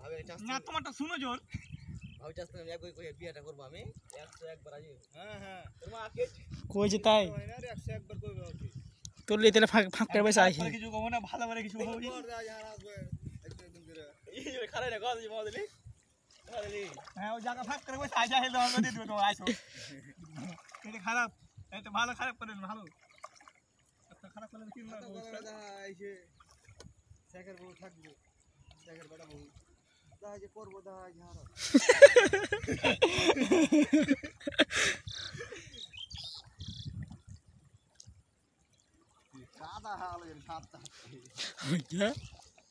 ভাবে চাষ না তোমারটা শুনো জোর ভাবে চাষ আমি একবার কই বিয়েটা করব আমি 101 বার আজ হ্যাঁ হ্যাঁ তোমার আকে কইছে তাই হয় না 101 বার কইবে ওকে তোর লিয়ে তাহলে ফাঁক ফাঁক করে বসে আছি ভালো কিছু কমো না ভালো করে কিছু কমো কর দা যারা আসবে একটু একদম করে এই যে খারাই না কথা দিই মদলি মদলি হ্যাঁ ওই জায়গা ফাঁক করে বসে আইসা হেলে আমাকে দিয়ে দিবে তোমার আইসো এটা খারাপ এটা ভালো খারাপ করেন ভালো এত খারাপ করলে কি না তো বলা দা আইছে শেখের বউ থাকবে শেখের বড় বউ দা যে করব দা যারা সাদা হাল এর সাদা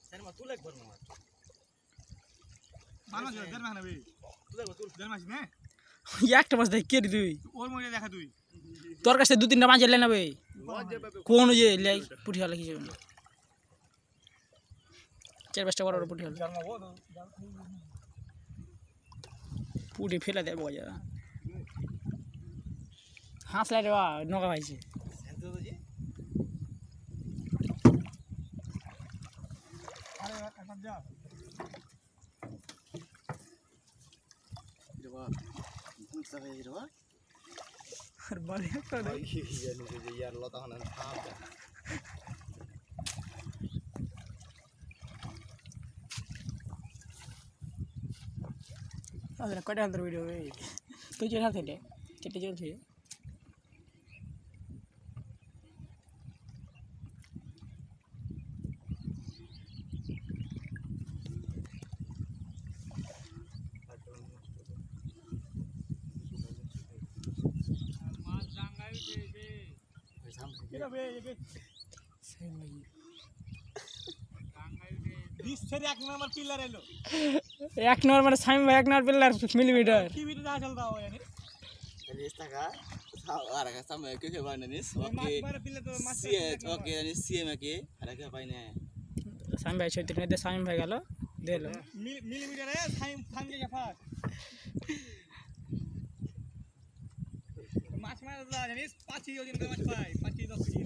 সেন মা তুলে করব মা ভালো জোর দেড় মাস নেবে তুলে তুল দেড় মাস নে একটা মাস দেখ কে রে তুই ওর মধ্যে দেখা তুই তোর কাছে দু তিনটা মাছ এলে নেবে লজ্জা পাবে কোন যে লাই পুঠি হলে কিছু चार पाँच बड़ा पुटी हल पुटी फेला दे हाँ स्लाइड वा भाई यार लता ಅದನ್ನ ಕಡೆ ಅಂದ್ರೆ ವಿಡಿಯೋ তুই চলে হাতে কেটে চলছে মাছ ডাঙ্গাই উঠেছে কিরা বে একে ডাঙ্গাই উঠে বিশ ছেড়ে এক নম্বর পিলার এলো এক নম্বর মানে স্বামী ভাই এক নম্বর পিলার মিলিমিটার কি ভিডিও দেখা চলতা হয় জানি Jadi istaka. Ada kan sama ke ke mana nih? মাছ Oke. মারে পিলে তো মাছ Sie oke ini sie make. Ada ke apa ini? স্বামী ভাই ছত্রিশ মধ্যে স্বামী ভাই গেল দিল মিলিমিটারে টাইম টাইম জায়গা ফাঁক মাছ মারা জানিস পাঁচই ওজন করে মাছ পাই পাঁচই দশ কেজি